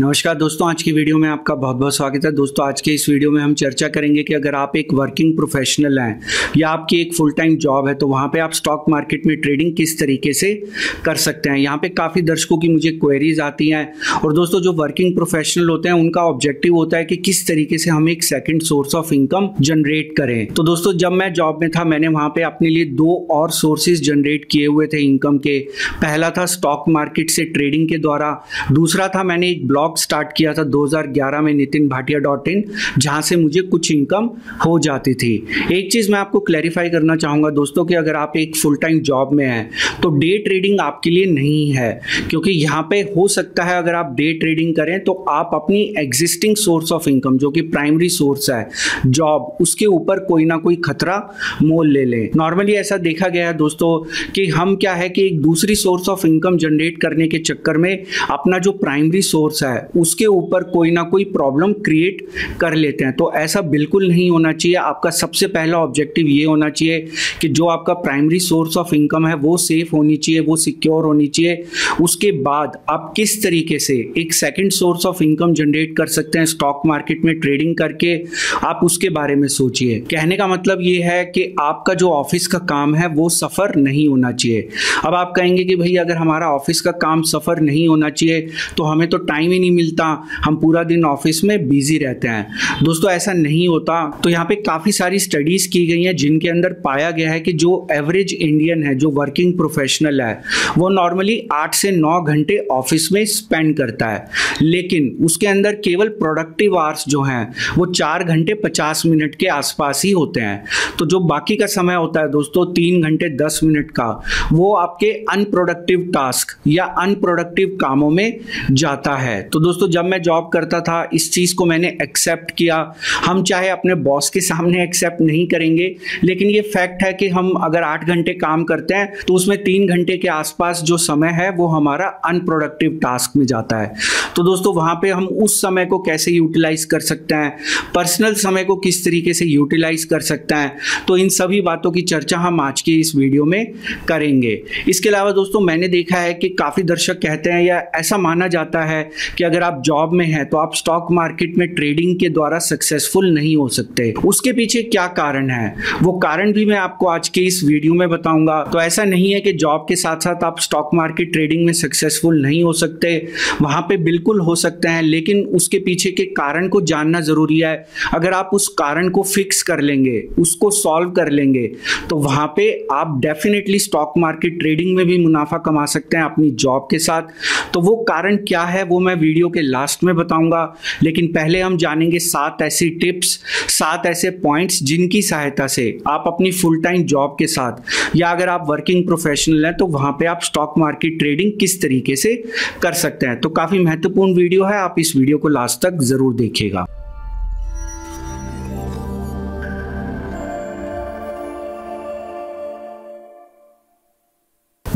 नमस्कार दोस्तों, आज की वीडियो में आपका बहुत बहुत स्वागत है। दोस्तों, आज के इस वीडियो में हम चर्चा करेंगे कि अगर आप एक वर्किंग प्रोफेशनल हैं या आपकी एक फुल टाइम जॉब है तो वहाँ पे आप स्टॉक मार्केट में ट्रेडिंग किस तरीके से कर सकते हैं? यहाँ पे काफ़ी दर्शकों की मुझे क्वेरीज आती हैं। और दोस्तों, जो वर्किंग प्रोफेशनल होते हैं, उनका ऑब्जेक्टिव होता है कि किस तरीके से हम एक second source of income generate करें। तो दोस्तों, जब मैं जॉब में था, मैंने वहाँ पे अपने लिए दो और सोर्सेज जनरेट किए हुए थे इनकम के। पहला था स्टॉक मार्केट से ट्रेडिंग के द्वारा। दूसरा था, मैंने एक ब्लॉग ब्लॉग स्टार्ट किया था 2011 में नितिन भाटिया डॉट इन जहाँ से मुझे कुछ इनकम हो जाती थी। एक चीज़ मैं आपको क्लैरिफाई करना चाहूँगा दोस्तों कि अगर आप एक फुल टाइम जॉब में हैं तो डे ट्रेडिंग आपके लिए नहीं है, क्योंकि यहाँ पे हो सकता है अगर आप डे ट्रेडिंग करें तो आप अपनी एग्जिस्टिंग सोर्स ऑफ़ इनकम जो कि प्राइमरी सोर्स है जॉब उसके ऊपर कोई ना कोई खतरा मोल ले लें। नॉर्मली ऐसा देखा गया है दोस्तों कि हम क्या है कि एक दूसरी सोर्स ऑफ़ इनकम जनरेट करने के चक्कर में अपना जो प्राइमरी सोर्स है है, उसके ऊपर कोई ना कोई प्रॉब्लम क्रिएट कर लेते हैं। तो ऐसा बिल्कुल नहीं होना चाहिए। आपका सबसे पहला ऑब्जेक्टिव ये होना चाहिए कि जो आपका प्राइमरी सोर्स ऑफ़ इनकम है, वो सेफ़ होनी चाहिए, वो सिक्योर होनी चाहिए। उसके बाद आप किस तरीके से एक second source of income generate कर सकते हैं स्टॉक मार्केट में ट्रेडिंग करके, आप उसके बारे में सोचिए। कहने का मतलब ये है कि आपका जो ऑफ़िस का काम है, वो सफ़र नहीं होना चाहिए। अब आप कहेंगे कि भाई, अगर हमारा ऑफ़िस का काम सफ़र नहीं होना चाहिए तो हमें तो टाइम ही नहीं मिलता। हम पूरा दिन ऑफ़िस में बिज़ी रहते हैं। दोस्तों, ऐसा नहीं होता। तो यहाँ पे काफ़ी सारी स्टडीज़ की गई हैं, जिनके अंदर पाया गया है कि जो एवरेज इंडियन है, जो वर्किंग प्रोफेशनल है, वो नॉर्मली आठ से नौ घंटे ऑफ़िस में स्पेंड करता है। लेकिन उसके अंदर केवल प्रोडक्टिव आवर्स जो हैं, वो चार घंटे पचास मिनट के आसपास ही होते हैं। तो जो बाकी का समय होता है दोस्तों, तीन घंटे दस मिनट का, वो आपके अनप्रोडक्टिव टास्क या अनप्रोडक्टिव कामों में जाता है। तो दोस्तों, जब मैं जॉब करता था, इस चीज़ को मैंने एक्सेप्ट किया। हम चाहे अपने बॉस के सामने एक्सेप्ट नहीं करेंगे, लेकिन ये फैक्ट है कि हम अगर आठ घंटे काम करते हैं तो उसमें तीन घंटे के आसपास जो समय है, वो हमारा अनप्रोडक्टिव टास्क में जाता है। तो दोस्तों, वहाँ पे हम उस समय को कैसे यूटिलाइज कर सकते हैं? पर्सनल समय को किस तरीके से यूटिलाइज कर सकते हैं? तो इन सभी बातों की चर्चा हम आज के इस वीडियो में करेंगे। इसके अलावा दोस्तों, मैंने देखा है कि काफ़ी दर्शक कहते हैं, या ऐसा माना जाता है कि अगर आप जॉब में हैं तो आप स्टॉक मार्केट में ट्रेडिंग के द्वारा सक्सेसफुल नहीं हो सकते। उसके पीछे क्या कारण है? वो कारण भी मैं आपको आज के इस वीडियो में बताऊँगा। तो ऐसा नहीं है कि जॉब के साथ साथ आप स्टॉक मार्केट ट्रेडिंग में सक्सेसफुल नहीं हो सकते। वहाँ पे बिल्कुल हो सकते हैं, लेकिन उसके पीछे के कारण को जानना ज़रूरी है। अगर आप उस कारण को फिक्स कर लेंगे, उसको सॉल्व कर लेंगे तो वहाँ पे आप डेफिनेटली स्टॉक मार्केट ट्रेडिंग में भी मुनाफा कमा सकते हैं अपनी जॉब के साथ। तो वो कारण क्या है, वो मैं वीडियो के लास्ट में बताऊँगा, लेकिन पहले हम जानेंगे सात ऐसी टिप्स, सात ऐसे पॉइंट्स जिनकी सहायता से आप अपनी फुल टाइम जॉब के साथ या अगर आप वर्किंग प्रोफेशनल हैं तो वहाँ पे आप स्टॉक मार्केट ट्रेडिंग किस तरीके से कर सकते हैं। तो काफ़ी महत्वपूर्ण वीडियो है, आप इस वीडियो को लास्ट तक ज़रूर देखिएगा।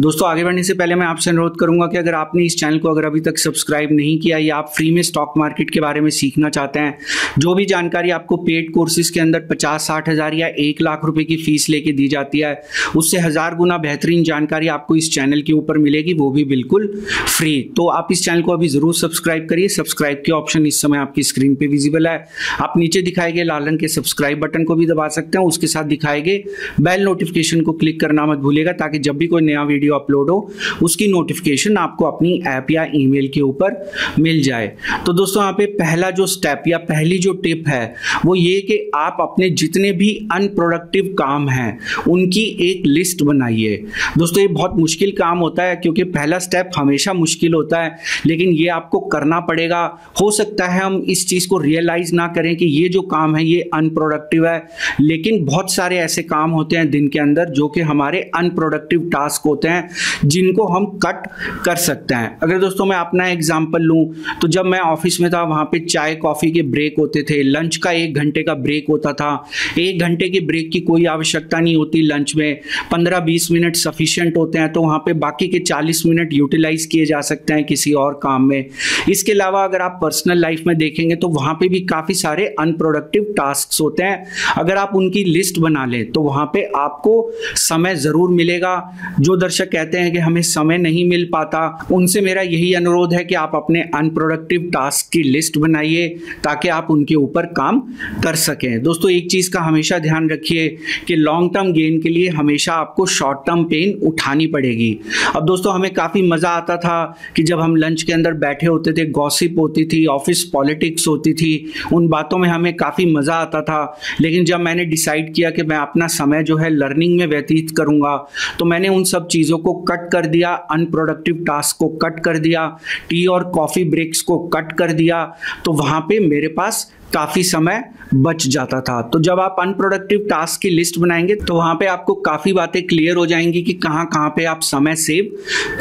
दोस्तों, आगे बढ़ने से पहले मैं आपसे अनुरोध करूँगा कि अगर आपने इस चैनल को अगर अभी तक सब्सक्राइब नहीं किया या आप फ्री में स्टॉक मार्केट के बारे में सीखना चाहते हैं, जो भी जानकारी आपको पेड कोर्सेज के अंदर पचास साठ हज़ार या एक लाख रुपए की फ़ीस लेके दी जाती है, उससे हज़ार गुना बेहतरीन जानकारी आपको इस चैनल के ऊपर मिलेगी, वो भी बिल्कुल फ्री। तो आप इस चैनल को अभी ज़रूर सब्सक्राइब करिए, सब्सक्राइब के ऑप्शन इस समय आपकी स्क्रीन पर विजिबल है। आप नीचे दिखाए गए लाल रंग के सब्सक्राइब बटन को भी दबा सकते हैं, उसके साथ दिखाए गए बेल नोटिफिकेशन को क्लिक करना मत भूलेगा ताकि जब भी कोई नया वीडियो वीडियो अपलोड हो, उसकी नोटिफिकेशन आपको अपनी ऐप या ईमेल के ऊपर मिल जाए। तो दोस्तों, यहाँ पे पहला जो स्टेप या पहली जो टिप है, वो ये कि आप अपने जितने भी अनप्रोडक्टिव काम हैं, उनकी एक लिस्ट बनाइए। दोस्तों, ये बहुत मुश्किल काम होता है, क्योंकि पहला स्टेप हमेशा मुश्किल होता है, लेकिन ये आपको करना पड़ेगा। हो सकता है हम इस चीज़ को रियलाइज़ ना करें कि ये जो काम है, ये अनप्रोडक्टिव है, लेकिन बहुत सारे ऐसे काम होते हैं दिन के अंदर, जो कि हमारे अनप्रोडक्टिव टास्क होते हैं हैं, जिनको हम कट कर सकते हैं। अगर दोस्तों मैं अपना एग्ज़ाम्पल लूँ तो जब मैं ऑफ़िस में था, वहाँ पे चाय कॉफ़ी के ब्रेक होते थे। लंच का एक घंटे का ब्रेक होता था। एक घंटे के ब्रेक की कोई आवश्यकता नहीं होती लंच में। पंद्रह बीस मिनट सफिशियंट होते हैं तो वहाँ पे बाकी के चालीस मिनट यूटिलाइज किए जा सकते हैं किसी और काम में। इसके अलावा अगर आप पर्सनल लाइफ में देखेंगे तो वहाँ पे भी काफ़ी सारे अनप्रोडक्टिव टास्क होते हैं। अगर आप उनकी लिस्ट बना लें तो वहाँ पे आपको समय ज़रूर मिलेगा। जो दर्शक कहते हैं कि हमें समय नहीं मिल पाता। उनसे मेरा यही अनुरोध है कि आप अपने अनप्रोडक्टिव टास्क की लिस्ट बनाइए, ताकि आप उनके ऊपर काम कर सकें। दोस्तों, एक चीज़ का हमेशा ध्यान रखिए कि लॉन्ग टर्म गेन के लिए हमेशा आपको शॉर्ट टर्म पेन उठानी पड़ेगी। अब दोस्तों, हमें काफ़ी मज़ा आता था कि जब हम लंच के अंदर बैठे होते थे गॉसिप होती थी ऑफ़िस पॉलिटिक्स होती थी, उन बातों में हमें काफ़ी मज़ा आता था। लेकिन जब मैंने डिसाइड किया कि मैं अपना समय जो है लर्निंग में व्यतीत करूँगा तो मैंने उन सब चीज़ों को कट कर दिया अनप्रोडक्टिव टास्क को कट कर दिया टी और कॉफ़ी ब्रेक्स को कट कर दिया तो वहाँ पे मेरे पास काफ़ी समय बच जाता था। तो जब आप अनप्रोडक्टिव टास्क की लिस्ट बनाएँगे तो वहाँ पे आपको काफ़ी बातें क्लियर हो जाएँगी कि कहाँ कहाँ पे आप समय सेव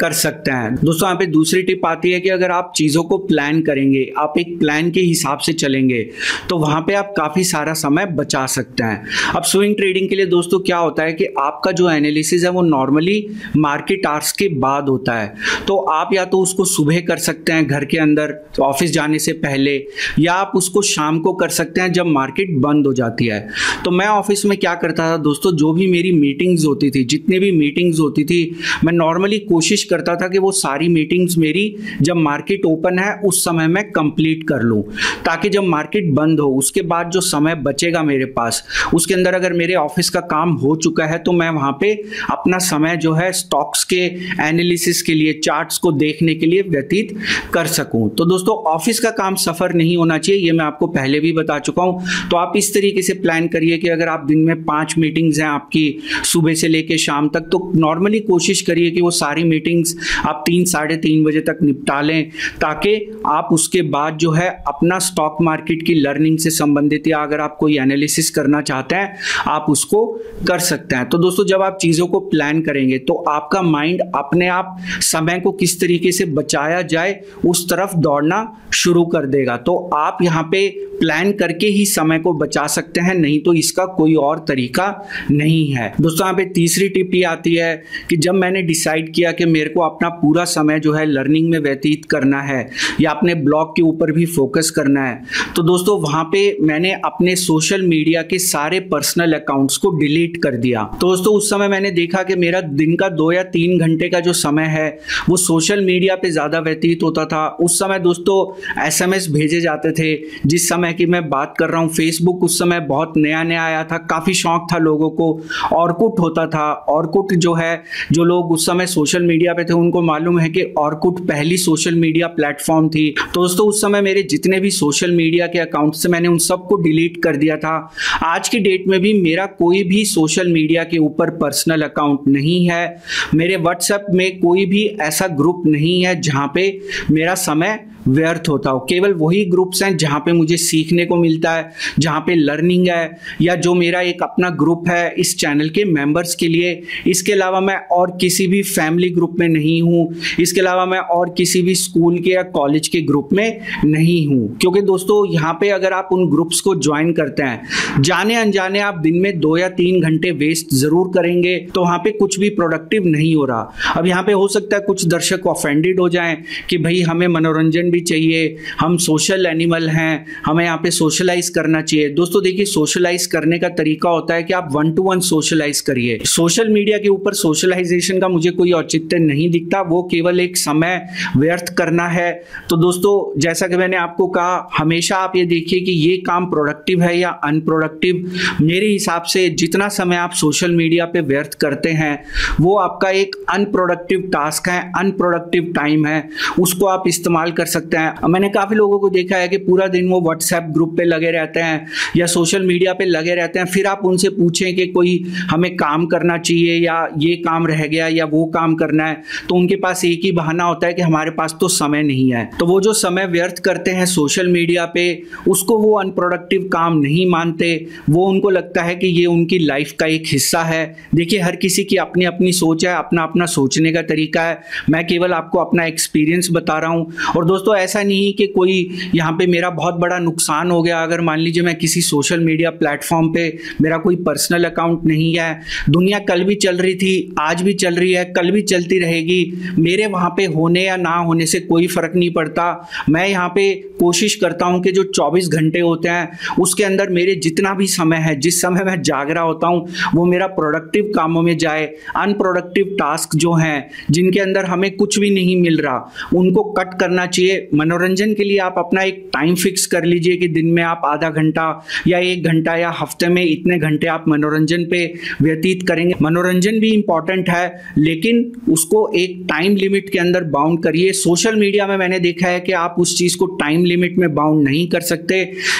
कर सकते हैं। दोस्तों, यहाँ पे दूसरी टिप आती है कि अगर आप चीज़ों को प्लान करेंगे, आप एक प्लान के हिसाब से चलेंगे तो वहाँ पे आप काफ़ी सारा समय बचा सकते हैं। अब स्विंग ट्रेडिंग के लिए दोस्तों, क्या होता है कि आपका जो एनालिसिस है, वो नॉर्मली मार्केट आवर्स के बाद होता है। तो आप या तो उसको सुबह कर सकते हैं घर के अंदर ऑफ़िस जाने से पहले, या आप उसको शाम को कर सकते हैं जब मार्केट बंद हो जाती है। तो मैं ऑफ़िस में क्या करता था दोस्तों, जो भी मेरी मीटिंग्स होती थी, जितने भी मीटिंग्स होती थी, मैं नॉर्मली कोशिश करता था कि वो सारी मीटिंग्स मेरी जब मार्केट ओपन है, उस समय में कंप्लीट कर लूँ, ताकि जब मार्केट बंद हो, उसके बाद जो समय बचेगा मेरे पास, उसके अंदर अगर मेरे ऑफ़िस का काम हो चुका है तो मैं वहाँ पे अपना समय जो है स्टॉक्स के एनालिसिस के लिए चार्ट्स को देखने के लिए व्यतीत कर सकूँ। तो दोस्तों ऑफ़िस का काम सफ़र नहीं होना चाहिए, ये मैं आपको पहले पहले भी बता चुका हूँ। तो आप इस तरीके से प्लान करिए कि अगर आप दिन में पाँच मीटिंग्स हैं आपकी सुबह से लेकर शाम तक तो नॉर्मली कोशिश करिए कि वो सारी मीटिंग्स आप तीन, साढ़े तीन बजे तक निपटा लें, ताकि आप उसके बाद जो है अपना स्टॉक मार्केट की लर्निंग से संबंधित या अगर आप कोई एनालिसिस करना चाहते हैं, आप उसको कर सकते हैं। तो दोस्तों, जब आप चीज़ों को प्लान करेंगे तो आपका माइंड अपने आप समय को किस तरीके से बचाया जाए, उस तरफ़ दौड़ना शुरू कर देगा। तो आप यहाँ पे प्लान करके ही समय को बचा सकते हैं, नहीं तो इसका कोई और तरीका नहीं है। दोस्तों, यहाँ पे तीसरी टिप ये आती है कि जब मैंने डिसाइड किया कि मेरे को अपना पूरा समय जो है लर्निंग में व्यतीत करना है या अपने ब्लॉग के ऊपर भी फोकस करना है तो दोस्तों, वहाँ पे मैंने अपने सोशल मीडिया के सारे पर्सनल अकाउंट्स को डिलीट कर दिया। तो दोस्तों, उस समय मैंने देखा कि मेरा दिन का दो या तीन घंटे का जो समय है, वो सोशल मीडिया पे ज़्यादा व्यतीत होता था। उस समय दोस्तों एसएमएस भेजे जाते थे, जिस समय की मैं बात कर रहा हूँ। फेसबुक उस समय बहुत नया नया आया था। काफ़ी शौक था लोगों को। ऑर्कुट होता था। ऑर्कुट जो है, जो लोग उस समय सोशल मीडिया पे थे, उनको मालूम है कि ऑर्कुट पहली सोशल मीडिया प्लेटफॉर्म थी। तो दोस्तों, उस समय मेरे जितने भी सोशल मीडिया के अकाउंट से मैंने उन सबको डिलीट कर दिया था। आज की डेट में भी मेरा कोई भी सोशल मीडिया के ऊपर पर्सनल अकाउंट नहीं है। मेरे व्हाट्सएप में कोई भी ऐसा ग्रुप नहीं है जहाँ पे मेरा समय व्यर्थ होता हो। केवल वही ग्रुप्स हैं जहाँ पे मुझे सीखने को मिलता है, जहाँ पे लर्निंग है, या जो मेरा एक अपना ग्रुप है इस चैनल के मेंबर्स के लिए। इसके अलावा मैं और किसी भी फैमिली ग्रुप में नहीं हूँ। इसके अलावा मैं और किसी भी स्कूल के या कॉलेज के ग्रुप में नहीं हूँ। क्योंकि दोस्तों, यहाँ पे अगर आप उन ग्रुप्स को ज्वाइन करते हैं जाने अनजाने आप दिन में दो या तीन घंटे वेस्ट ज़रूर करेंगे तो वहाँ पे कुछ भी प्रोडक्टिव नहीं हो रहा। अब यहाँ पे हो सकता है कुछ दर्शक ऑफेंडेड हो जाएँ कि भाई हमें मनोरंजन भी भी चाहिए। हम सोशल एनिमल हैं, हमें यहाँ पे सोशलाइज करना चाहिए। दोस्तों, देखिए सोशलाइज करने का तरीका होता है कि आप वन टू वन सोशलाइज करिए। सोशल मीडिया के ऊपर सोशलाइजेशन का मुझे कोई औचित्य नहीं दिखता। वो केवल एक समय व्यर्थ करना है। तो दोस्तों, जैसा कि मैंने आपको कहा, हमेशा आप ये देखिए कि ये काम प्रोडक्टिव है या अनप्रोडक्टिव मेरे हिसाब से जितना समय आप सोशल मीडिया पे व्यर्थ करते हैं, वो आपका एक अनप्रोडक्टिव टास्क है अनप्रोडक्टिव टाइम है। उसको आप इस्तेमाल कर सकते सकते हैं। मैंने काफ़ी लोगों को देखा है कि पूरा दिन वो व्हाट्सएप ग्रुप पे लगे रहते हैं या सोशल मीडिया पे लगे रहते हैं। फिर आप उनसे पूछें कि कोई हमें काम करना चाहिए या ये काम रह गया या वो काम करना है तो उनके पास एक ही बहाना होता है कि हमारे पास तो समय नहीं है। तो वो जो समय व्यर्थ करते हैं सोशल मीडिया पे, उसको वो अनप्रोडक्टिव काम नहीं मानते। वो उनको लगता है कि ये उनकी लाइफ का एक हिस्सा है। देखिए, हर किसी की अपनी अपनी सोच है अपना अपना सोचने का तरीका है। मैं केवल आपको अपना एक्सपीरियंस बता रहा हूँ। और दोस्तों ऐसा नहीं कि कोई यहाँ पे मेरा बहुत बड़ा नुकसान हो गया। अगर मान लीजिए मैं किसी सोशल मीडिया प्लेटफॉर्म पे मेरा कोई पर्सनल अकाउंट नहीं है, दुनिया कल भी चल रही थी, आज भी चल रही है, कल भी चलती रहेगी, मेरे वहाँ पे होने या ना होने से कोई फ़र्क नहीं पड़ता। मैं यहाँ पे कोशिश करता हूँ कि जो 24 घंटे होते हैं, उसके अंदर मेरे जितना भी समय है, जिस समय मैं जाग रहा होता हूँ, वो मेरा प्रोडक्टिव कामों में जाए। अनप्रोडक्टिव टास्क जो हैं, जिनके अंदर हमें कुछ भी नहीं मिल रहा, उनको कट करना चाहिए। मनोरंजन के लिए आप अपना एक टाइम फिक्स कर लीजिए कि दिन में आप आधा घंटा या एक घंटा या हफ़्ते में इतने घंटे आप मनोरंजन पे व्यतीत करेंगे। मनोरंजन भी इंपॉर्टेंट है, लेकिन उसको एक टाइम लिमिट के अंदर बाउंड करिए। सोशल मीडिया में मैंने देखा है कि आप उस चीज़ को टाइम लिमिट में बाउंड नहीं कर सकते।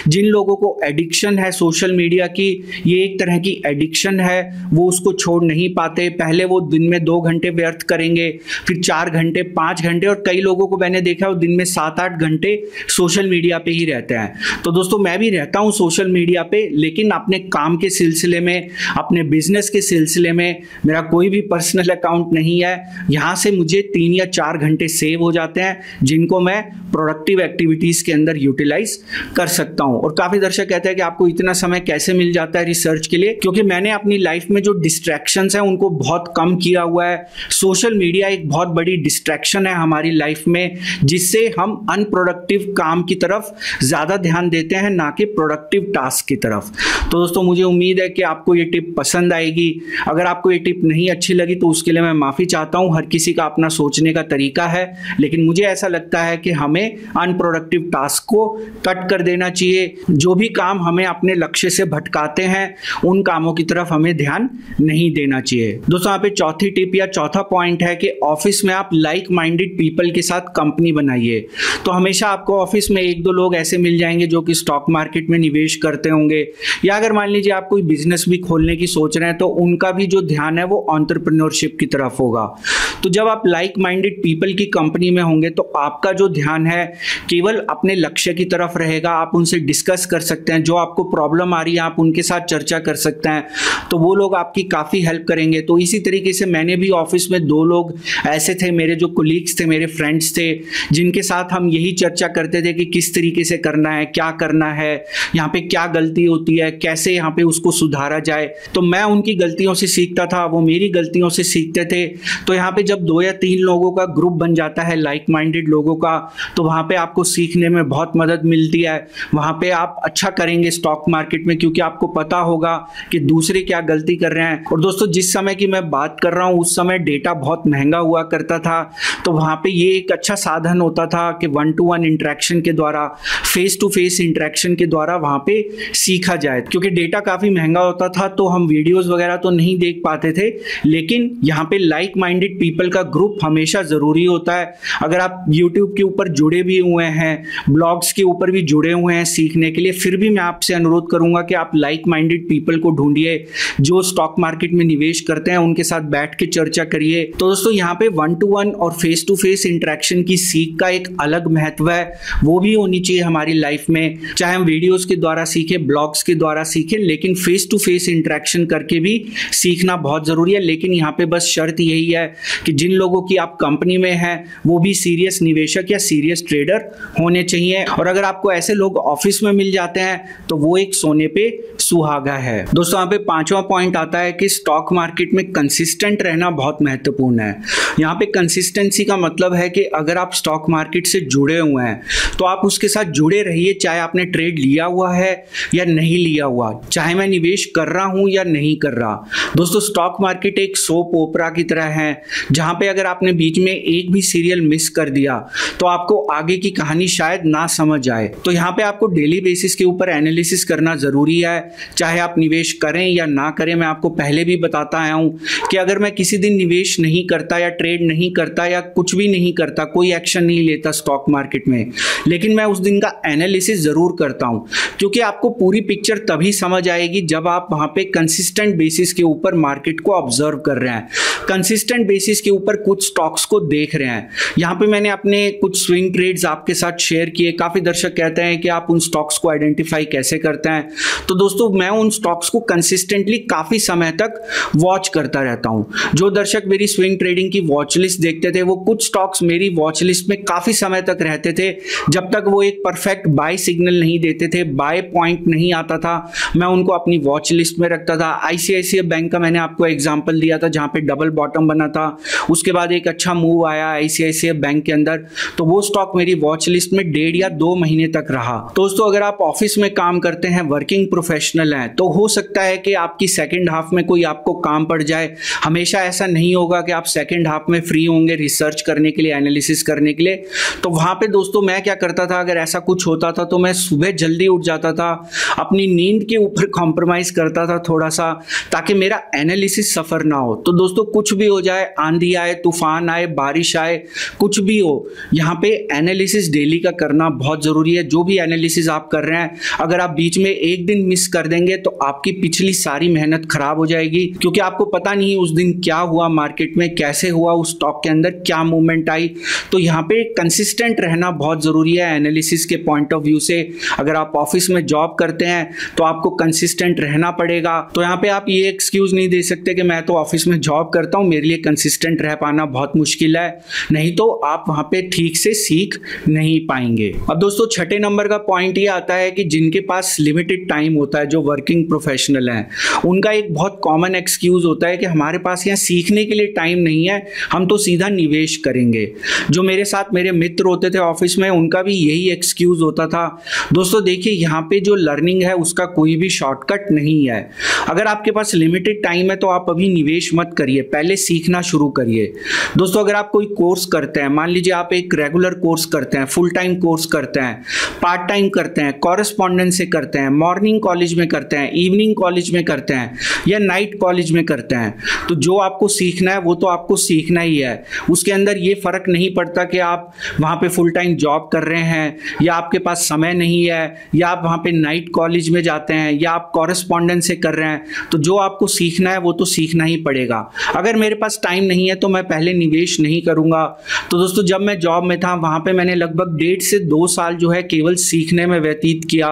जिन लोगों को एडिक्शन है सोशल मीडिया की, ये एक तरह की एडिक्शन है, वो उसको छोड़ नहीं पाते। पहले वो दिन में दो घंटे व्यर्थ करेंगे, फिर चार घंटे, पाँच घंटे, और कई लोगों को मैंने देखा वो दिन में सात आठ घंटे सोशल मीडिया पे ही रहते हैं। तो दोस्तों, मैं भी रहता हूँ सोशल मीडिया पे, लेकिन अपने काम के सिलसिले में, अपने बिज़नेस के सिलसिले में मेरा कोई भी पर्सनल अकाउंट नहीं है। यहाँ से मुझे तीन या चार घंटे सेव हो जाते हैं, जिनको मैं प्रोडक्टिव एक्टिविटीज़ के अंदर यूटिलाइज कर सकता हूँ। और काफ़ी दर्शक कहते हैं कि आपको इतना समय कैसे मिल जाता है रिसर्च के लिए? क्योंकि मैंने अपनी लाइफ में जो डिस्ट्रैक्शंस हैं, उनको बहुत कम किया हुआ है। सोशल मीडिया एक बहुत बड़ी डिस्ट्रैक्शन है हमारी लाइफ में, जिससे हम अनप्रोडक्टिव काम की तरफ़ ज़्यादा ध्यान देते हैं, ना कि प्रोडक्टिव टास्क की तरफ़। तो दोस्तों, मुझे उम्मीद है कि आपको ये टिप पसंद आएगी। अगर आपको ये टिप नहीं अच्छी लगी तो उसके लिए मैं माफ़ी चाहता हूँ। हर किसी का अपना सोचने का तरीका है, लेकिन मुझे ऐसा लगता है कि हमें अनप्रोडक्टिव टास्क को कट कर देना चाहिए। जो भी काम हमें अपने लक्ष्य से भटकाते हैं, उन कामों की तरफ़ हमें ध्यान नहीं देना चाहिए। दोस्तों, यहाँ पे चौथी टिप या चौथा पॉइंट है कि ऑफ़िस में आप लाइक माइंडेड पीपल के साथ कंपनी बनाइए। तो हमेशा आपको ऑफ़िस में एक दो लोग ऐसे मिल जाएँगे जो कि स्टॉक मार्केट में निवेश करते होंगे। या अगर मान लीजिए आप कोई बिज़नेस भी खोलने की सोच रहे हैं तो उनका भी जो ध्यान है वो ऑन्टरप्रनोरशिप की तरफ़ होगा। तो जब आप लाइक माइंडेड पीपल की कंपनी में होंगे तो आपका जो ध्यान है, केवल अपने लक्ष्य की तरफ़ रहेगा। आप उनसे डिस्कस कर सकते हैं। जो आपको प्रॉब्लम आ रही है, आप उनके साथ चर्चा कर सकते हैं। तो वो लोग आपकी काफ़ी हेल्प करेंगे। तो इसी तरीके से मैंने भी ऑफ़िस में दो लोग ऐसे थे, मेरे जो कोलीग्स थे, मेरे फ्रेंड्स थे, जिनके साथ हम यही चर्चा करते थे कि किस तरीके से करना है, क्या करना है, यहाँ पे क्या गलती होती है, कैसे यहाँ पे उसको सुधारा जाए। तो मैं उनकी गलतियों से सीखता था, वो मेरी गलतियों से सीखते थे। तो यहाँ पे जब दो या तीन लोगों का ग्रुप बन जाता है लाइक माइंडेड लोगों का तो वहाँ पे आपको सीखने में बहुत मदद मिलती है। वहाँ पे आप अच्छा करेंगे स्टॉक मार्केट में, क्योंकि आपको पता होगा कि दूसरे क्या गलती कर रहे हैं। और दोस्तों, जिस समय की मैं बात कर रहा हूँ, उस समय डेटा बहुत महँगा हुआ करता था। तो वहाँ पे ये एक अच्छा साधन होता था कि वन टू वन इंट्रैक्शन के द्वारा फेस टू फेस इंट्रैक्शन के द्वारा वहाँ पे सीखा जाए। क्योंकि डेटा काफ़ी महँगा होता था तो हम वीडियोस वगैरह तो नहीं देख पाते थे, लेकिन यहाँ पे लाइक माइंडेड पीपल का ग्रुप हमेशा ज़रूरी होता है। अगर आप यूट्यूब के ऊपर जुड़े भी हुए हैं ब्लॉग्स के ऊपर भी जुड़े हुए हैं सीखने के लिए, फिर भी मैं आपसे अनुरोध करूँगा कि आप लाइक माइंडेड पीपल को ढूंढिए, जो स्टॉक मार्केट में निवेश करते हैं, उनके साथ बैठ के चर्चा करिए। तो दोस्तों, यहाँ पे वन टू वन और फेस टू फेस इंट्रैक्शन की सीख का एक अलग महत्व है, वो भी होनी चाहिए हमारी लाइफ में। चाहे हम वीडियोस के द्वारा सीखें ब्लॉग्स के द्वारा सीखें, लेकिन फेस टू फेस इंट्रैक्शन करके भी सीखना बहुत ज़रूरी है। लेकिन यहाँ पे बस शर्त यही है कि जिन लोगों की आप कंपनी में हैं, वो भी सीरियस निवेशक या सीरियस ट्रेडर होने चाहिए। और अगर आपको ऐसे लोग ऑफ़िस में मिल जाते हैं तो वो एक सोने पे सुहागा है। दोस्तों, यहाँ पे पांचवा पॉइंट आता है कि स्टॉक मार्केट में कंसिस्टेंट रहना बहुत महत्वपूर्ण है। यहाँ पे कंसिस्टेंसी का मतलब है कि अगर आप स्टॉक मार्केट से जुड़े हुए हैं तो आप उसके साथ जुड़े रहिए, चाहे आपने ट्रेड लिया हुआ है या नहीं लिया हुआ। चाहे मैं निवेश कर रहा हूँ या नहीं कर रहा। दोस्तों स्टॉक मार्केट एक सोप ओपरा की तरह है, जहाँ पे अगर आपने बीच में एक भी सीरियल मिस कर दिया तो आपको आगे की कहानी शायद ना समझ आए। तो यहाँ पे आपको डेली बेसिस के ऊपर एनालिसिस करना ज़रूरी है। चाहे आप निवेश करें या ना करें, मैं आपको पहले भी बताता आया हूँ कि अगर मैं किसी दिन निवेश नहीं करता या ट्रेड नहीं करता या कुछ भी नहीं करता, कोई एक्शन नहीं लेता स्टॉक मार्केट में। लेकिन मैं उस दिन का एनालिसिस ज़रूर करता हूँ, क्योंकि आपको पूरी पिक्चर तभी समझ आएगी जब आप वहाँ पे कंसिस्टेंट बेसिस के ऊपर मार्केट को ऑब्ज़र्व कर रहे हैं। कंसिस्टेंट बेसिस के ऊपर कुछ स्टॉक्स को देख रहे हैं। यहाँ पे मैंने अपने कुछ स्विंग ट्रेड्स आपके साथ शेयर किए। काफ़ी दर्शक कहते हैं कि आप उन स्टॉक्स को आइडेंटिफाई कैसे करते हैं। तो दोस्तों मैं उन स्टॉक्स को कंसिस्टेंटली काफ़ी समय तक वॉच करता रहता हूँ। जो दर्शक मेरी स्विंग ट्रेडिंग की वॉच लिस्ट देखते थे, वो कुछ स्टॉक्स मेरी वॉच लिस्ट में काफ़ी समय तक रहते थे। जब तक वो एक परफेक्ट बाय सिग्नल नहीं देते थे बाय पॉइंट नहीं आता था, मैं उनको अपनी वॉच लिस्ट में रखता था। आईसीआईसीआई बैंक का मैंने आपको एग्ज़ाम्पल दिया था, जहाँ पे डबल बॉटम बना था। उसके बाद एक अच्छा मूव आया आईसीआईसीआई बैंक के अंदर। तो वो स्टॉक मेरी वॉच लिस्ट में डेढ़ या दो महीने तक रहा। दोस्तों, अगर आप ऑफ़िस में काम करते हैं वर्किंग प्रोफेशनल हैं। तो हो सकता है कि आपकी सेकेंड हाफ़ में कोई आपको काम पड़ जाए। हमेशा ऐसा नहीं होगा कि आप सेकेंड हाफ़ में फ्री होंगे रिसर्च करने के लिए एनालिसिस करने के लिए। तो वहाँ पे दोस्तों मैं क्या करता था, अगर ऐसा कुछ होता था तो मैं सुबह जल्दी उठ जाता था, अपनी नींद के ऊपर कॉम्प्रोमाइज़ करता था थोड़ा सा ताकि मेरा एनालिसिस सफ़र ना हो। तो दोस्तों कुछ भी हो जाए, आंधी आए, तूफ़ान आए, बारिश आए, कुछ भी हो, यहाँ पे एनालिसिस डेली का करना बहुत ज़रूरी है। जो भी एनालिसिस आप कर रहे हैं, अगर आप बीच में एक दिन मिस कर देंगे तो आपकी पिछली सारी मेहनत खराब हो जाएगी। क्योंकि आपको पता नहीं उस दिन क्या हुआ मार्केट में, कैसे हुआ उस स्टॉक के अंदर, क्या मूवमेंट आई। तो यहाँ पे कंसिस्टेंट रहना बहुत ज़रूरी है एनालिसिस के पॉइंट ऑफ़ व्यू से। अगर आप ऑफ़िस में जॉब करते हैं तो आपको कंसिस्टेंट रहना पड़ेगा। तो यहाँ पे आप ये एक्सक्यूज नहीं दे सकते कि मैं तो ऑफ़िस में जॉब करता हूँ, मेरे लिए कंसिस्टेंट रह पाना बहुत मुश्किल है। नहीं तो आप वहाँ पे ठीक से सीख नहीं पाएँगे। अब दोस्तों, छठे नंबर का पॉइंट ये आता है कि जिनके पास लिमिटेड टाइम होता है जो वर्किंग प्रोफेशनल हैं, उनका एक बहुत कॉमन एक्सक्यूज होता है कि हमारे पास यहाँ सीखने के लिए टाइम नहीं है, हम तो सीधा निवेश करेंगे। जो मेरे साथ मेरे मित्र होते थे ऑफ़िस में, उनका भी यही एक्सक्यूज होता था। दोस्तों, देखिए, यहाँ पे जो लर्निंग है, उसका कोई भी शॉर्टकट नहीं है। अगर आपके पास लिमिटेड टाइम है तो आप अभी निवेश मत करिए, पहले सीखना शुरू करिए। दोस्तों, अगर आप कोई कोर्स करते हैं, मान लीजिए आप एक रेगुलर कोर्स करते हैं फुल टाइम कोर्स करते हैं पार्ट टाइम करते हैं कॉरेस्पॉन्डेंस से करते हैं मॉर्निंग कॉलेज में करते हैं इवनिंग कॉलेज में करते हैं या नाइट कॉलेज में करते हैं तो जो आपको सीखना है वो तो आपको सीखना ही है। उसके अंदर ये फ़र्क नहीं पड़ता कि आप वहाँ पे फुल टाइम जॉब कर रहे हैं या आपके पास समय नहीं है या आप वहाँ पे नाइट कॉलेज में जाते हैं या आप कॉरेस्पॉन्डेंस से कर रहे हैं तो जो आपको सीखना है वो तो सीखना ही पड़ेगा। अगर मेरे पास टाइम नहीं है तो मैं पहले निवेश नहीं करूँगा। तो दोस्तों, जब मैं जॉब में था, वहाँ पर मैंने लगभग डेढ़ से दो साल जो है केवल सीखने में व्यतीत किया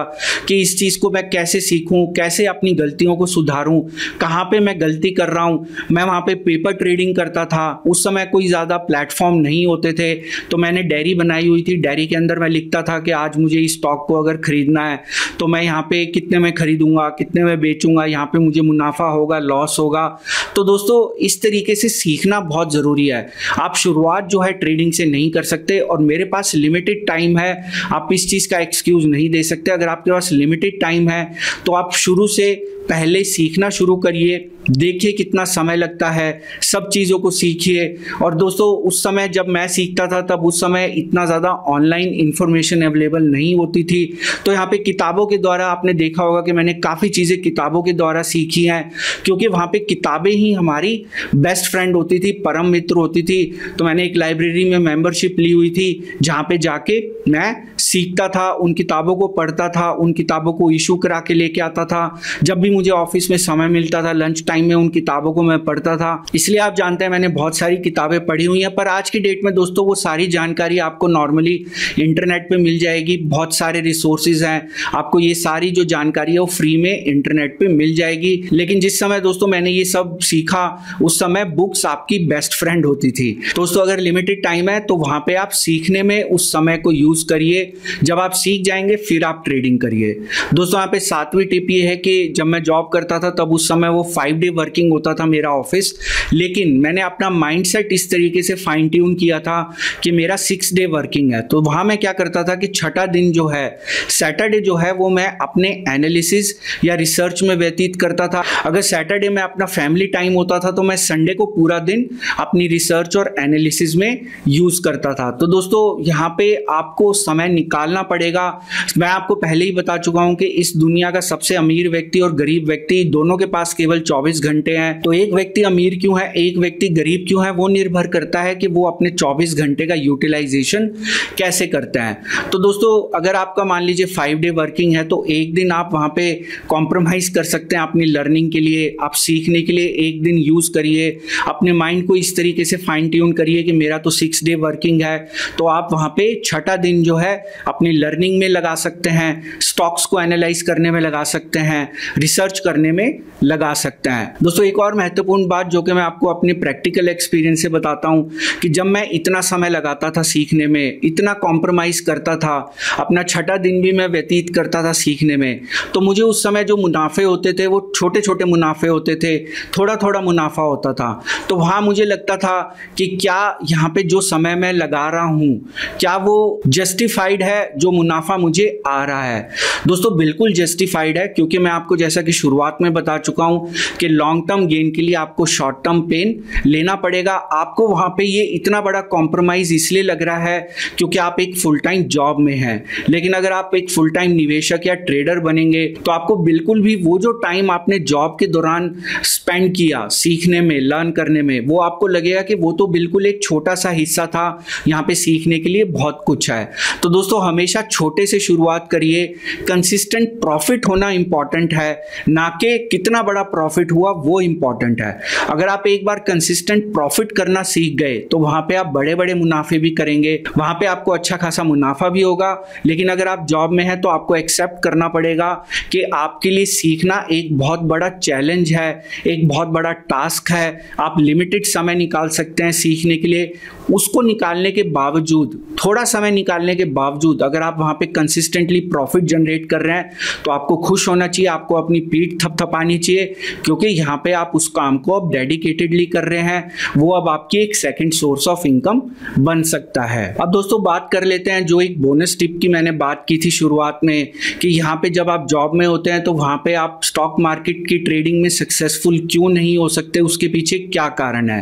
कि इस चीज़ को मैं कैसे सीखूँ कैसे अपनी गलतियों को सुधारूँ, कहाँ पर मैं गलती कर रहा हूँ। मैं वहाँ पर पेपर ट्रेडिंग करता था, उस समय कोई ज़्यादा प्लेटफॉर्म नहीं होते थे तो मैंने डायरी बनाई हुई थी। डायरी के अंदर मैं लिखता था कि आज मुझे इस स्टॉक को अगर खरीदना है तो मैं यहाँ पे कितने में खरीदूँगा, कितने में बेचूँगा, यहाँ पे मुझे मुनाफा होगा लॉस होगा। तो दोस्तों, इस तरीके से सीखना बहुत ज़रूरी है। आप शुरुआत जो है ट्रेडिंग से नहीं कर सकते और मेरे पास लिमिटेड टाइम है, आप इस चीज़ का एक्सक्यूज़ नहीं दे सकते। अगर आपके पास लिमिटेड टाइम है तो आप शुरू से पहले सीखना शुरू करिए, देखिए कितना समय लगता है, सब चीज़ों को सीखिए। और दोस्तों, उस समय जब मैं सीखता था, तब उस समय इतना ज़्यादा ऑनलाइन इंफॉर्मेशन अवेलेबल नहीं होती थी। तो यहाँ पे किताबों के द्वारा आपने देखा होगा कि मैंने काफ़ी चीज़ें किताबों के द्वारा सीखी हैं, क्योंकि वहाँ पे किताबें ही हमारी बेस्ट फ्रेंड होती थी, परम मित्र होती थी। तो मैंने एक लाइब्रेरी में मेम्बरशिप ली हुई थी, जहाँ पर जाके मैं सीखता था, उन किताबों को पढ़ता था, उन किताबों को इशू करा के लेके आता था। जब भी मुझे ऑफ़िस में समय मिलता था लंच टाइम में उन किताबों को मैं पढ़ता था। इसलिए आप जानते हैं, मैंने बहुत सारी किताबें पढ़ी हुई हैं, पर आज की डेट में दोस्तों, वो सारी जानकारी आपको नॉर्मली इंटरनेट पे मिल जाएगी। बहुत सारे रिसोर्सेज हैं। आपको ये सारी जो जानकारी है, वो फ्री में इंटरनेट पे मिल जाएगी। लेकिन जिस समय दोस्तों, मैंने ये सब सीखा, उस समय बुक्स आपकी बेस्ट फ्रेंड होती थी। दोस्तों, अगर लिमिटेड टाइम है तो वहाँ पे आप सीखने में उस समय को यूज़ करिए। जब आप सीख जाएँगे, फिर आप ट्रेडिंग करिए। दोस्तों, यहाँ पे सातवीं टिप ये है कि जब मैं जॉब करता था, तब उस समय वो फाइव डे वर्किंग होता था मेरा ऑफ़िस लेकिन मैंने अपना माइंडसेट इस तरीके से फाइन ट्यून किया था कि मेरा सिक्स डे वर्किंग है। तो वहाँ मैं क्या करता था कि छठा दिन जो है सैटरडे जो है, वो मैं अपने एनालिसिस या रिसर्च में व्यतीत करता था। अगर सैटरडे में अपना फैमिली टाइम होता था तो मैं संडे को पूरा दिन अपनी रिसर्च और एनालिसिस में यूज़ करता था। तो दोस्तों, यहाँ पे आपको समय निकालना पड़ेगा। मैं आपको पहले ही बता चुका हूँ कि इस दुनिया का सबसे अमीर व्यक्ति और गरीब व्यक्ति दोनों के पास केवल 24 घंटे हैं। तो एक व्यक्ति अमीर क्यों है, एक व्यक्ति गरीब क्यों है, वो निर्भर करता है कि वो अपने 24 घंटे का यूटिलाइजेशन कैसे करते हैं। तो दोस्तों, अगर आपका मान लीजिए फाइव डे वर्किंग है तो एक दिन आप वहाँ पे कॉम्प्रोमाइज़ कर सकते हैं अपनी लर्निंग के लिए, आप सीखने के लिए एक दिन यूज़ करिए। अपने माइंड को इस तरीके से फाइन ट्यून करिए कि मेरा तो सिक्स डे वर्किंग है तो आप वहाँ पे छठा दिन जो है अपनी लर्निंग में लगा सकते हैं स्टॉक्स को एनालाइज करने में लगा सकते हैं रिसर्च करने में लगा सकते हैं। दोस्तों, एक और महत्वपूर्ण बात जो कि मैं आपको अपने प्रैक्टिकल एक्सपीरियंस से बताता हूँ कि जब मैं इतना समय लगाता था सीखने में, इतना कॉम्प्रोमाइज़ करता था, अपना छठा दिन भी मैं व्यतीत करता था सीखने में तो मुझे उस समय जो मुनाफे होते थे, वो छोटे छोटे मुनाफे होते थे थोड़ा थोड़ा मुनाफा होता था। तो वहाँ मुझे लगता था कि क्या यहाँ पे जो समय मैं लगा रहा हूँ, क्या वो जस्टिफाइड है जो मुनाफा मुझे आ रहा है? दोस्तों, बिल्कुल जस्टिफाइड है, क्योंकि मैं आपको जैसा कि शुरुआत में बता चुका हूँ कि लॉन्ग टर्म गेन के लिए आपको शॉर्ट टर्म पेन लेना पड़ेगा। आपको वहाँ पे ये इतना बड़ा कॉम्प्रोमाइज़ इसलिए लग रहा है क्योंकि आप एक फुल टाइम जॉब में हैं। लेकिन अगर आप एक फुल टाइम निवेशक या ट्रेडर बनेंगे तो आपको बिल्कुल भी वो जो टाइम आपने जॉब के दौरान स्पेंड किया सीखने में लर्न करने में, वो आपको लगेगा कि वो तो बिल्कुल एक छोटा सा हिस्सा था। यहाँ पे सीखने के लिए बहुत कुछ है। तो दोस्तों, हमेशा छोटे से शुरुआत करिए। कंसिस्टेंट प्रॉफिट होना इंपॉर्टेंट है, ना कि कितना बड़ा प्रॉफिट हुआ वो इंपॉर्टेंट है। अगर आप एक बार कंसिस्टेंट प्रॉफिट करना सीख गए तो वहाँ पे आप बड़े बड़े मुनाफे भी करेंगे, वहाँ पे आपको अच्छा खासा मुनाफा भी होगा। लेकिन अगर आप जॉब में हैं तो आपको एक्सेप्ट करना पड़ेगा कि आपके लिए सीखना एक बहुत बड़ा चैलेंज है, एक बहुत बड़ा टास्क है। आप लिमिटेड समय निकाल सकते हैं सीखने के लिए। उसको निकालने के बावजूद, थोड़ा समय निकालने के बावजूद अगर आप वहाँ पे कंसिस्टेंटली प्रॉफिट जनरेट कर रहे हैं तो आपको खुश होना चाहिए, आपको अपनी पीठ थपथपानी चाहिए, क्योंकि यहाँ पे आप उस काम को अब डेडिकेटेडली कर रहे हैं, वो अब आपकी एक सेकेंड सोर्स ऑफ़ इनकम बन सकता है। अब दोस्तों, बात कर लेते हैं, जो एक बोनस टिप की मैंने बात की थी शुरुआत में, कि यहाँ पे जब आप जॉब में होते हैं तो वहाँ पे आप स्टॉक मार्केट की ट्रेडिंग में सक्सेसफुल क्यों नहीं हो सकते, उसके पीछे क्या कारण है?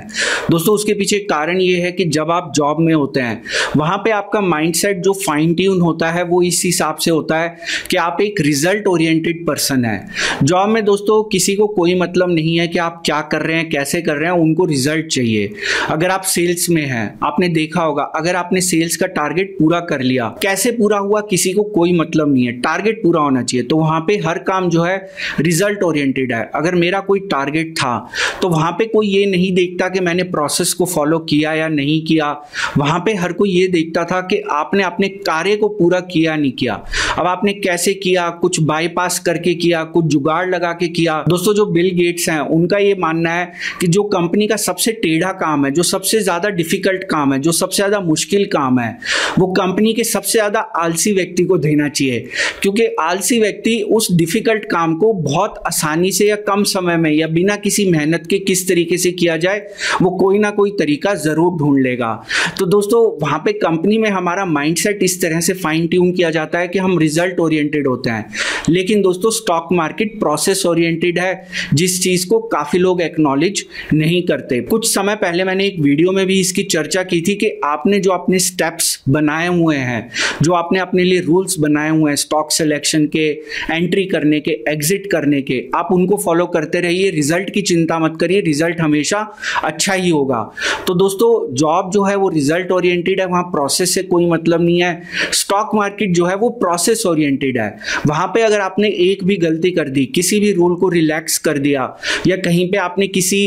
दोस्तों, उसके पीछे कारण ये है कि जब आप जॉब में होते हैं, वहाँ पे आपका माइंडसेट जो फाइन ट्यून होता है, वो इस हिसाब से होता है कि आप एक रिज़ल्ट ओरिएंटेड पर्सन है। जॉब में दोस्तों, किसी को कोई मतलब नहीं है कि आप क्या कर रहे हैं, कैसे कर रहे हैं, उनको रिज़ल्ट चाहिए। अगर आप सेल्स में हैं, आपने देखा होगा, अगर आपने सेल्स का टारगेट पूरा कर लिया, कैसे पूरा हुआ, किसी को कोई मतलब नहीं है। टारगेट पूरा होना चाहिए तो वहाँ पे हर काम जो है रिज़ल्ट ओरिएंटेड है। अगर मेरा कोई टारगेट था तो वहाँ पे कोई ये नहीं देखता कि मैंने प्रोसेस को फॉलो किया या नहीं किया। वहाँ पे हर कोई ये देखता था कि आपने अपने कार्य को पूरा किया नहीं किया। अब आपने कैसे किया? कुछ बाईपास करके किया, कुछ जुगाड़ लगा के किया? दोस्तों, जो बिल गेट्स हैं, उनका ये मानना है कि जो कंपनी का सबसे टेढ़ा काम है, जो सबसे ज़्यादा डिफ़िकल्ट काम है, जो सबसे ज़्यादा मुश्किल काम है, वो कंपनी के सबसे ज़्यादा आलसी व्यक्ति को देना चाहिए। क्योंकि आलसी व्यक्ति उस डिफ़िकल्ट काम को बहुत आसानी से या कम समय में या बिना किसी मेहनत के किस तरीके से किया जाए, वो कोई ना कोई तरीका ज़रूर ढूंढ लेगा। तो दोस्तों, वहाँ पे कंपनी में हमारा माइंडसेट इस तरह से फाइन ट्यून किया जाता है कि हम रिज़ल्ट ओरिएंटेड होते हैं। लेकिन दोस्तों स्टॉक मार्केट प्रोसेस ओरिएंटेड है, जिस चीज़ को काफ़ी लोग एक्नॉलेज नहीं करते। कुछ समय पहले मैंने एक वीडियो में भी इसकी चर्चा की थी कि आपने जो अपने स्टेप्स बनाए हुए हैं, जो आपने अपने लिए रूल्स बनाए हुए हैं स्टॉक सिलेक्शन के एंट्री करने के एग्जिट करने के, आप उनको फॉलो करते रहिए रिज़ल्ट की चिंता मत करिए रिज़ल्ट हमेशा अच्छा ही होगा। तो दोस्तों जॉब जो है वो रिज़ल्ट ओरिएंटेड है, वहाँ प्रोसेस से कोई मतलब नहीं है। स्टॉक मार्केट जो है वो प्रोसेस ओरिएंटेड है। वहाँ पे अगर आपने एक भी गलती कर दी, किसी भी रूल को रिलैक्स कर दिया, या कहीं पे आपने किसी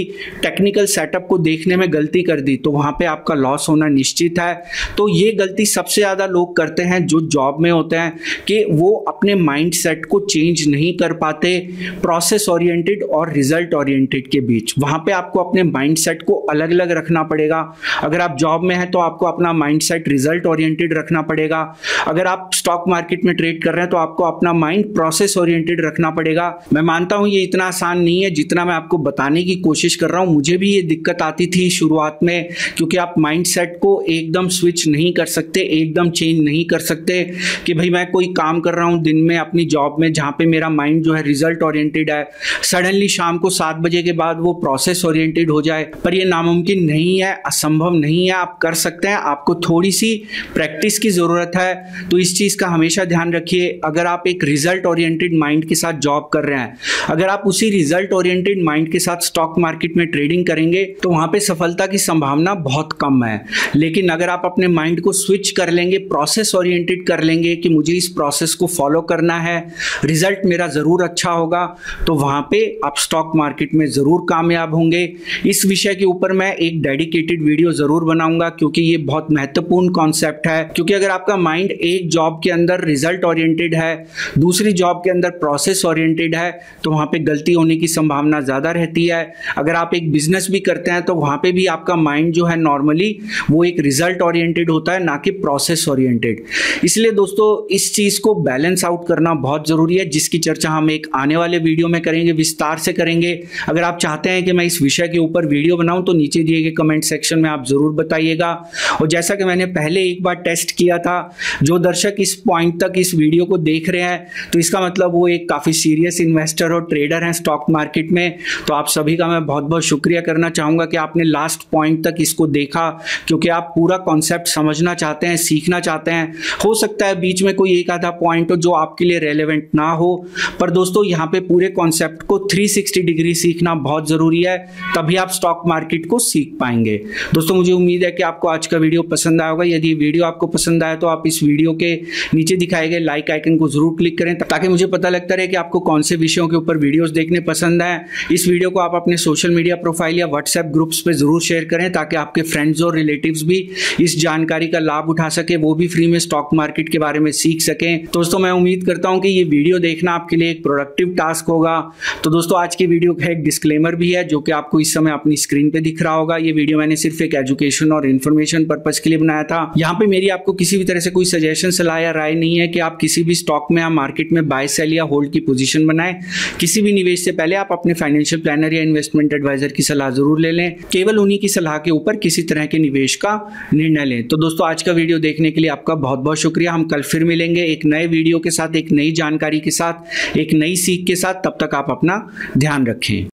टेक्निकल सेटअप को देखने में गलती कर दी तो वहाँ पे आपका लॉस होना निश्चित है। तो ये गलती सबसे ज़्यादा लोग करते हैं जो जॉब में होते हैं, कि वो अपने माइंड को चेंज नहीं कर पाते प्रोसेस ओरिएंटेड और रिज़ल्ट ओरिएंटेड के बीच। वहाँ पे आपको अपने माइंड को अलग अलग रखना पड़ेगा। अगर आप जॉब में हैं तो आपको अपना माइंड रिज़ल्ट ओरिएंटेड रखना पड़ेगा। अगर आप स्टॉक मार्केट में ट्रेड कर रहे हैं तो आपको अपना माइंड प्रोसेस ओरिएंटेड रखना पड़ेगा। मैं मानता हूँ ये इतना आसान नहीं है, जितना मैं आपको बताने की कोशिश कर रहा हूँ। मुझे भी ये दिक्कत आती थी शुरुआत में, क्योंकि आप माइंड सेट को एकदम स्विच नहीं कर सकते, एकदम चेंज नहीं कर सकते कि भाई मैं कोई काम कर रहा हूँ दिन में अपनी जॉब में, जहाँ पे मेरा माइंड जो है रिज़ल्ट ओरिएंटेड है। सडनली शाम को सात बजे के बाद वो प्रोसेस ओरिएंटेड हो जाए, पर ये नामुमकिन नहीं है, असंभव नहीं है, आप कर सकते हैं। आपको थोड़ी सी प्रैक्टिस की ज़रूरत है तो इस चीज़ का हमेशा ध्यान रखिए, अगर आप एक रिज़ल्ट ओरिएंटेड माइंड के साथ जॉब कर रहे हैं, अगर आप उसी रिज़ल्ट ओरिएंटेड माइंड के साथ स्टॉक मार्केट में ट्रेडिंग करेंगे तो वहाँ पे सफलता की संभावना बहुत कम है। लेकिन अगर आप अपने माइंड को स्विच कर लेंगे प्रोसेस ओरिएंटेड कर लेंगे कि मुझे इस प्रोसेस को फॉलो करना है रिज़ल्ट मेरा ज़रूर अच्छा होगा तो वहाँ पे आप स्टॉक मार्केट में ज़रूर कामयाब होंगे। इस विषय के ऊपर मैं एक डेडिकेटेड वीडियो ज़रूर बनाऊँगा, क्योंकि ये बहुत महत्वपूर्ण कॉन्सेप्ट है। क्योंकि अगर आपका माइंड एक जॉब के अंदर रिज़ल्ट ओरिएंटेड है, दूसरी जॉब के अंदर प्रोसेस ओरिएंटेड है तो वहाँ पे गलती होने की संभावना ज़्यादा रहती है। अगर आप एक बिज़नेस भी करते हैं तो वहाँ पे भी आपका माइंड जो है नॉर्मली वो एक रिज़ल्ट ओरिएंटेड होता है, ना कि प्रोसेस ओरिएंटेड। इसलिए दोस्तों, इस चीज़ को बैलेंस आउट करना बहुत ज़रूरी है, जिसकी चर्चा हम एक आने वाले वीडियो में करेंगे, विस्तार से करेंगे। अगर आप चाहते हैं कि मैं इस विषय के ऊपर वीडियो बनाऊँ तो नीचे दिए गए कमेंट सेक्शन में आप ज़रूर बताइएगा। और जैसा कि मैंने पहले एक बार टेस्ट किया था, जो दर्शक इस पॉइंट तक इस वीडियो को देख रहे हैं तो इसका मतलब वो एक काफ़ी सीरियस इन्वेस्टर और ट्रेडर हैं स्टॉक मार्केट में। तो आप सभी का मैं बहुत बहुत शुक्रिया करना चाहूँगा कि आपने लास्ट पॉइंट तक इसको देखा, क्योंकि आप पूरा कॉन्सेप्ट समझना चाहते हैं, सीखना चाहते हैं। हो सकता है बीच में कोई एक आधा पॉइंट हो जो आपके लिए रेलिवेंट ना हो, पर दोस्तों यहाँ पे पूरे कॉन्सेप्ट को 360 डिग्री सीखना बहुत ज़रूरी है, तभी आप स्टॉक मार्केट को सीख पाएँगे। दोस्तों मुझे उम्मीद है कि आपको आज का वीडियो पसंद आया होगा। यदि वीडियो आपको पसंद आया तो आप इस वीडियो के नीचे दिखाए गए लाइक आइकन को ज़रूर क्लिक करें ताकि मुझे पता लगता रहे कि आपको कौन से विषयों के ऊपर वीडियोस देखने पसंद है इस वीडियो को आप अपने सोशल मीडिया प्रोफ़ाइल या व्हाट्सएप ग्रुप्स पे ज़रूर शेयर करें ताकि आपके फ्रेंड्स और रिलेटिव्स भी इस जानकारी का लाभ उठा सके, वो भी फ्री में स्टॉक मार्केट के बारे में सीख सकें। दोस्तों, मैं उम्मीद करता हूँ कि ये वीडियो देखना आपके लिए एक प्रोडक्टिव टास्क होगा। तो दोस्तों, आज की वीडियो का एक डिस्क्लेमर भी है, जो कि आपको इस समय अपनी स्क्रीन पे दिख रहा होगा। ये वीडियो मैंने सिर्फ़ एक एजुकेशन और इन्फॉर्मेशन पर्पज के लिए बनाया था। यहाँ पे मेरी आपको किसी भी तरह से कोई सजेशन सलाह या राय नहीं है कि आप किसी भी स्टॉक में या मार्केट में बाय सेल या होल्ड की पोजीशन बनाएँ। किसी भी निवेश से पहले आप अपने फाइनेंशियल प्लानर या इन्वेस्टमेंट एडवाइजर की सलाह ज़रूर ले लें। केवल उन्हीं की सलाह के ऊपर किसी तरह के निवेश का निर्णय लें। तो दोस्तों, आज का वीडियो देखने के लिए आपका बहुत बहुत शुक्रिया। हम कल फिर मिलेंगे एक नए वीडियो के साथ, एक नई जानकारी के साथ, एक नई सीख के साथ। तब तक आप अपना ध्यान रखें।